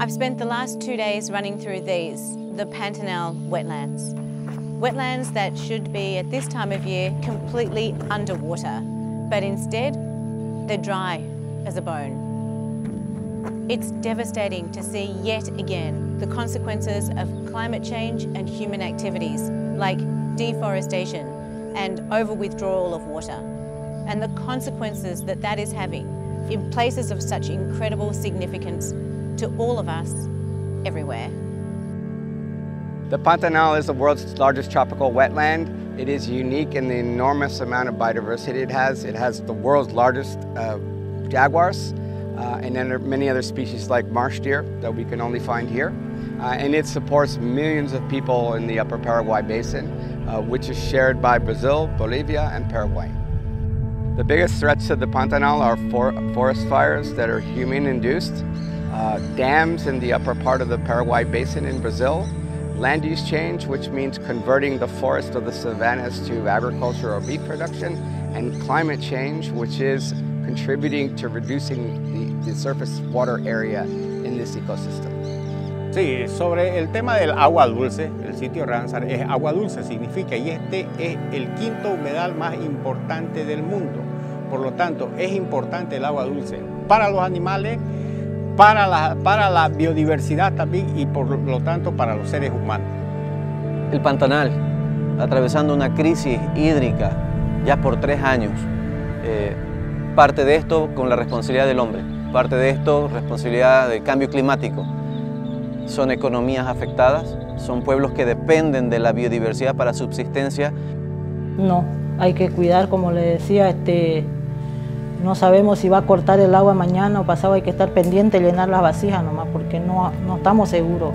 I've spent the last two days running through these, the Pantanal wetlands. Wetlands that should be at this time of year completely underwater, but instead they're dry as a bone. It's devastating to see yet again the consequences of climate change and human activities like deforestation and over withdrawal of water, and the consequences that that is having in places of such incredible significance to all of us everywhere. The Pantanal is the world's largest tropical wetland. It is unique in the enormous amount of biodiversity it has. It has the world's largest uh, jaguars uh, and then many other species like marsh deer that we can only find here. Uh, and it supports millions of people in the upper Paraguay basin, uh, which is shared by Brazil, Bolivia, and Paraguay. The biggest threats to the Pantanal are for forest fires that are human-induced, uh, dams in the upper part of the Paraguay basin in Brazil, land use change, which means converting the forest of the savannas to agriculture or beef production, and climate change, which is contributing to reducing the, the surface water area in this ecosystem. Sí, sobre el tema del agua dulce, el sitio Ramsar es agua dulce, significa, y este es el quinto humedal más importante del mundo. Por lo tanto, es importante el agua dulce para los animales, para la, para la biodiversidad también y por lo tanto para los seres humanos. El Pantanal, atravesando una crisis hídrica ya por tres años, eh, parte de esto con la responsabilidad del hombre, parte de esto responsabilidad del cambio climático. Son economías afectadas, son pueblos que dependen de la biodiversidad para subsistencia. No, hay que cuidar, como le decía, este, no sabemos si va a cortar el agua mañana o pasado, hay que estar pendiente y llenar las vasijas nomás, porque no, no estamos seguros.